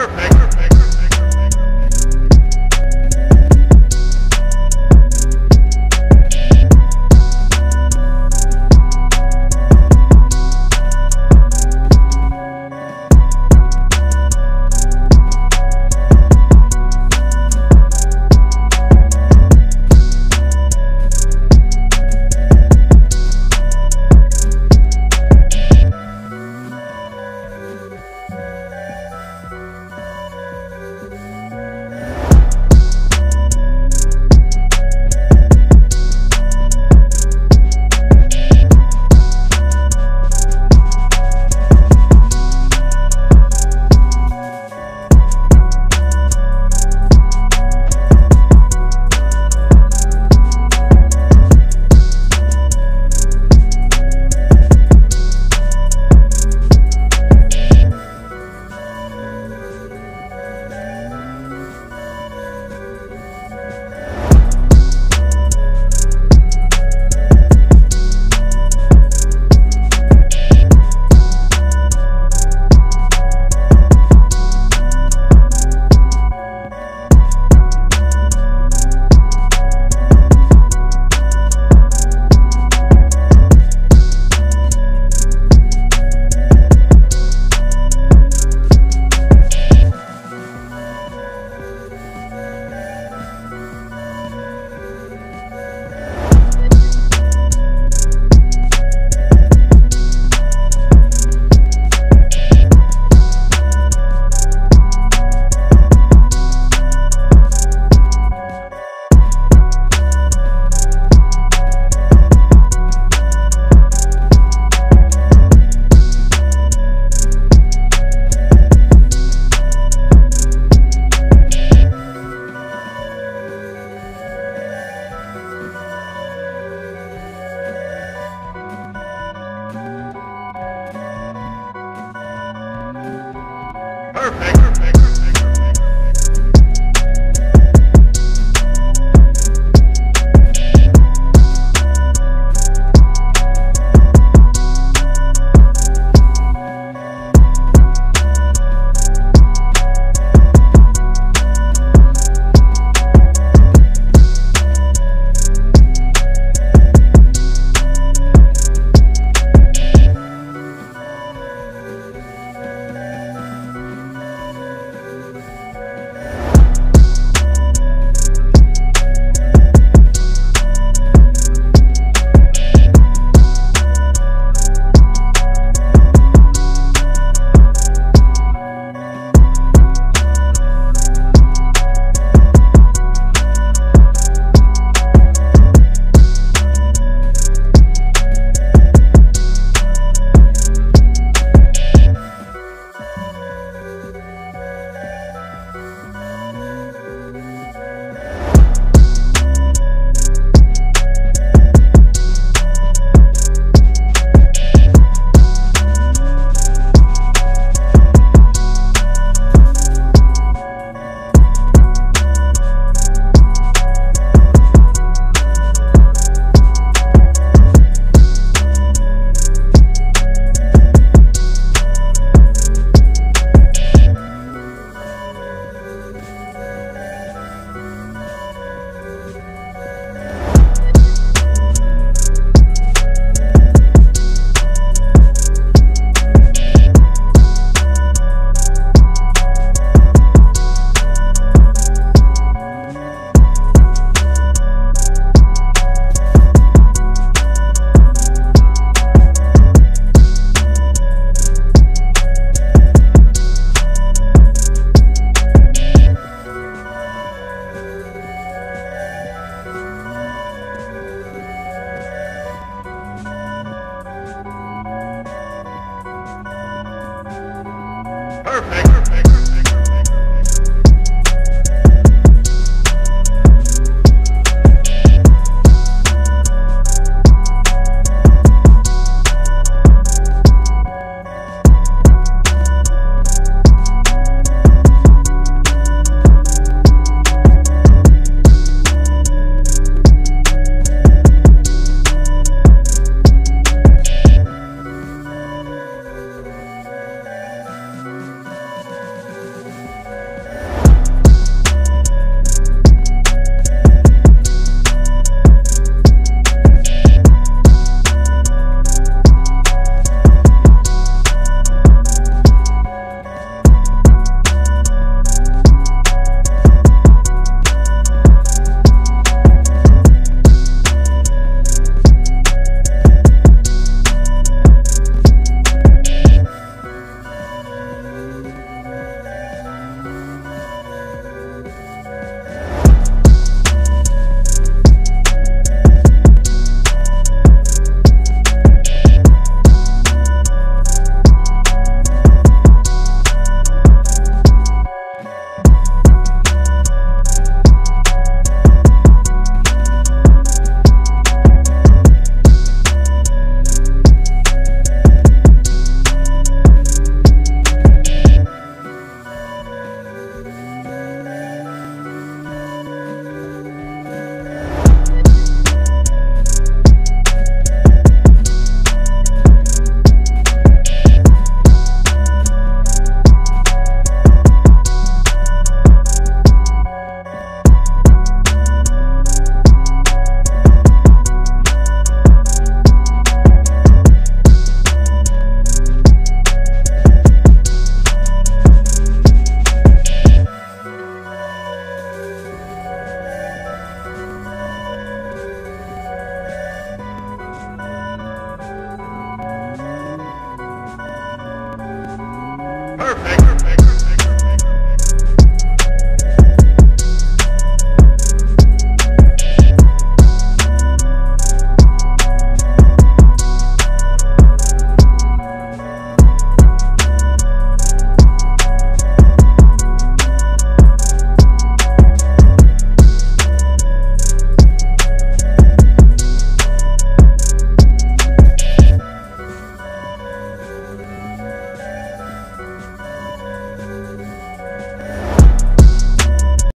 quarterback.